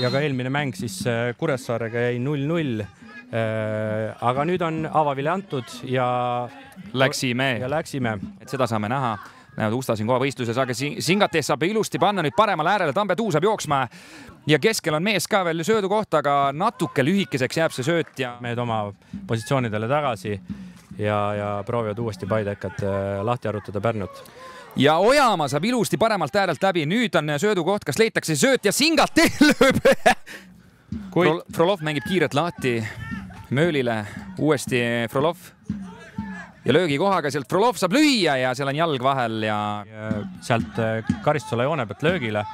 ja ka eelmine mäng siis äh, Kuressaarega jäi null-null. aga nüüd on avavilja antud ja Läksime. Ja läksime. et seda saame näha. Näevad Usta siin kohe võistluses, aga Singates saab ilusti panna nüüd paremale äärele, Tambetuu saab jooksma. Ja keskel on mees ka veel söödu kohta, aga natuke lühikeseks jääb see sööt ja mehed oma positsioonidele tagasi. Ja, ja proovivad uuesti Paidekat äh, lahti arutada Pärnut ja Ojamaa saab ilusti paremalt äärelt läbi, nüüd on söödukoht, kas leitakse sööt ja Singate lööb Kuid... Frolov mängib kiirelt lahti Möölile, uuesti Frolov ja löögikohaga sealt Frolov saab lüüa ja seal on jalg vahel ja, ja sealt äh, karistusala joone pealt löögile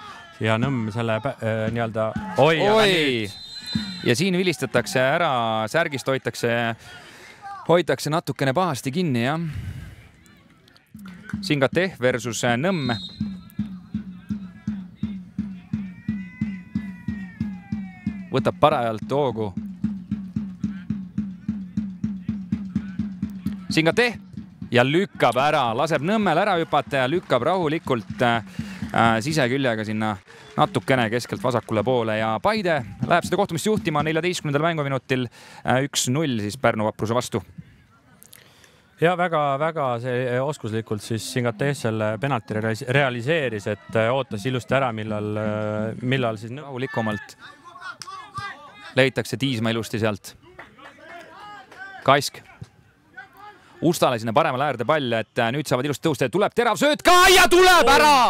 ja Nõmm selle äh, nii-öelda oi, oi. ja siin vilistatakse ära, särgist hoitakse, hoitakse natukene pahasti kinni, jah. Singateh versus Nõmm. võtab parajalt hoogu Singate ja lükkab ära, laseb Nõmmel ära hüpata ja lükkab rahulikult äh, äh, siseküljega sinna natukene keskelt vasakule poole ja Paide läheb seda kohtumist juhtima neljateistkümnendal mänguminutil äh, üks-null siis Pärnu vapruse vastu ja väga-väga see oskuslikult siis Singate selle penalti realiseeris, et äh, ootas ilusti ära, millal, äh, millal siis rahulikumalt leitakse Tiismaa ilusti sealt. Kask Ustale sinna paremale äärde pall, et äh, nüüd saavad ilusti tõusta ja tuleb terav sööt ka ja tuleb ära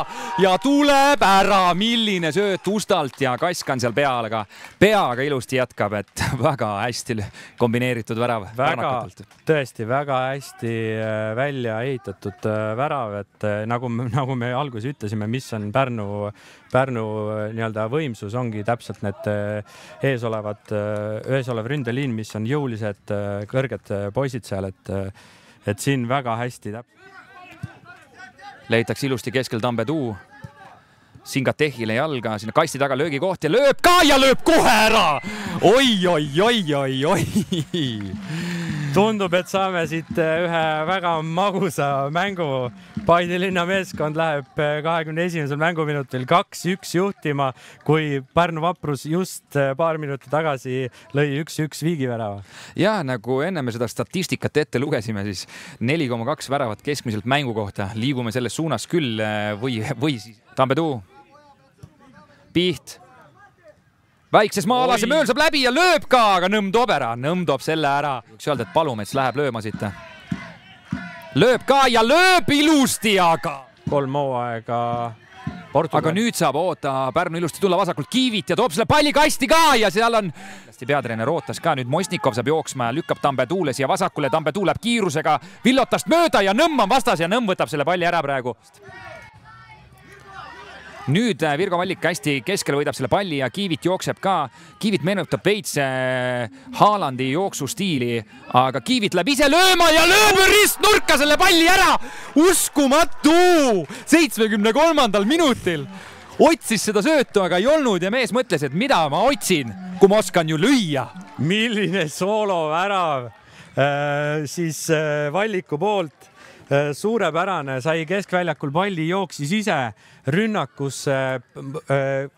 ja tuleb ära, milline sööt Ustalt ja Kask on seal peal, aga peaga ilusti jätkab, et väga hästi kombineeritud värav. väga, tõesti väga hästi äh, välja ehitatud äh, värav, et nagu, nagu me alguses ütlesime, mis on Pärnu, Pärnu nii-öelda võimsus ongi täpselt need eesolevad, eesolev ründeliin, mis on jõulised, kõrged poisid seal, et et siin väga hästi täp-. leitakse ilusti keskel Tambetuu. Singatehile jalga sinna kasti taga löögikoht ja lööb ka ja lööb kohe ära oi, oi, oi, oi, oi tundub, et saame siit äh, ühe väga magusa mängu. Paide linna meeskond läheb äh, kahekümne esimesel mänguminutil kaks-üks juhtima, kui Pärnu vaprus just äh, paar minutit tagasi lõi üks-üks viigivärava. ja nagu enne me seda statistikat ette lugesime, siis neli koma kaks väravat keskmiselt mängu kohta, liigume selles suunas küll või, või siis Tambetuu, Piht väikses maa-alase mööl saab läbi ja lööb ka, aga Nõmm toob ära, Nõmm toob selle ära. võiks öelda, et Palumets läheb lööma siit. lööb ka ja lööb ilusti, aga. kolm hooaega Portugal. aga nüüd saab oota Pärnu ilusti tulla vasakult Kiivit ja toob selle palli kasti ka ja seal on hästi peatreener ootas ka, nüüd Mostnikov saab jooksma ja lükkab Tambetuule siia vasakule, Tambetuu läheb kiirusega Villotast mööda ja Nõmm on vastas ja Nõmm võtab selle palli ära praegu nüüd äh, Virgo Vallik hästi keskel võidab selle palli ja Kiivit jookseb ka. Kiivit meenutab veits äh, Haalandi jooksustiili, aga Kiivit läheb ise lööma ja lööb ristnurka selle palli ära. uskumatu, seitsmekümne kolmandal minutil otsis seda söötu, aga ei olnud ja mees mõtles, et mida ma otsin, kui ma oskan ju lüüa. milline soolovärav äh, siis äh, Valliku poolt suurepärane, sai keskväljakul palli, jooksis ise rünnakusse. Äh,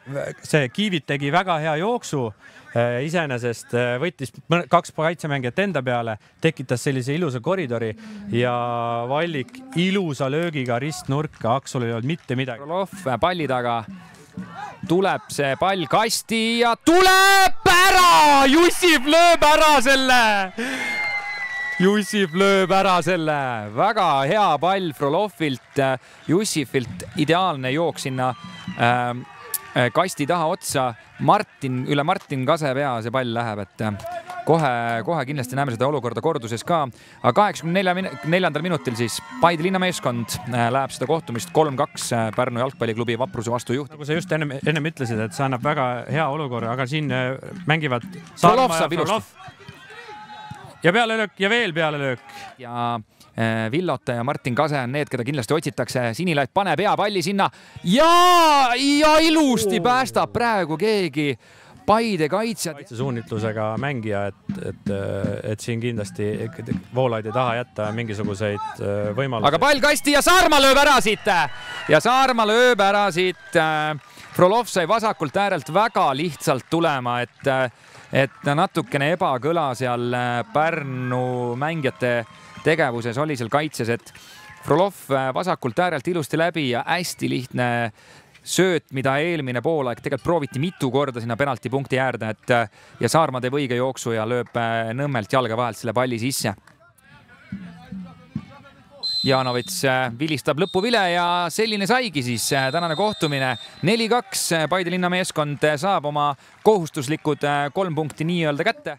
see Kiivit tegi väga hea jooksu äh, iseenesest võttis kaks kaitsemängijat enda peale, tekitas sellise ilusa koridori ja Vallik ilusa löögiga ristnurka, Aksul ei olnud mitte midagi. Krolov palli taga, tuleb see pall kasti ja tuleb ära, Jussif lööb ära selle Jussif lööb ära selle, väga hea pall Frolovilt, Jussifilt, ideaalne jook sinna äh, kasti taha otsa. Martin, üle Martin Kase pea see pall läheb, et kohe-kohe kindlasti näeme seda olukorda korduses ka. aga kaheksakümne nelja, neljandal minutil siis Paide linnameeskond äh, läheb seda kohtumist kolm-kaks äh, Pärnu jalgpalliklubi Vapruse vastu juhtima. nagu sa just ennem, ennem ütlesid, et see annab väga hea olukorra, aga siin äh, mängivad. Frolov saab ilusti ja pealelöök ja veel pealelöök. ja äh, Villota ja Martin Kase on need, keda kindlasti otsitakse. Sinilaid paneb hea palli sinna ja, ja ilusti päästab praegu keegi Paide kaitsjad. kaitsesuunitlusega mängija, et, et, et siin kindlasti Voolaid ei taha jätta mingisuguseid äh, võimalusi. aga pall kasti ja Saarma lööb ära siit ja Saarma lööb ära siit äh, Frolov sai vasakult äärelt väga lihtsalt tulema, et, et natukene ebakõla seal Pärnu mängijate tegevuses oli seal kaitses, et Frolov vasakult äärelt ilusti läbi ja hästi lihtne sööt, mida eelmine poolaeg tegelikult prooviti mitu korda sinna penaltipunkti äärde, et ja Saarma teeb õige jooksu ja lööb Nõmmelt jalge vahelt selle palli sisse. Janovits vilistab lõpuvile ja selline saigi siis tänane kohtumine. neli-kaks Paide linna meeskond saab oma kohustuslikud kolm punkti nii-öelda kätte